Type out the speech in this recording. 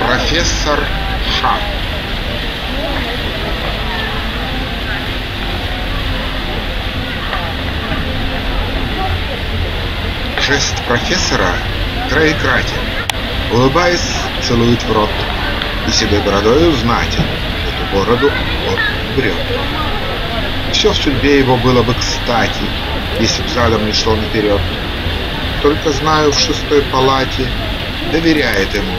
Профессор Ша. Жест профессора троекратен. Улыбаясь, целует в рот. И седой бородою знатен. Эту бороду он брет. Все в судьбе его было бы кстати, если б задом не шло наперед. Только знаю, в шестой палате доверяет ему.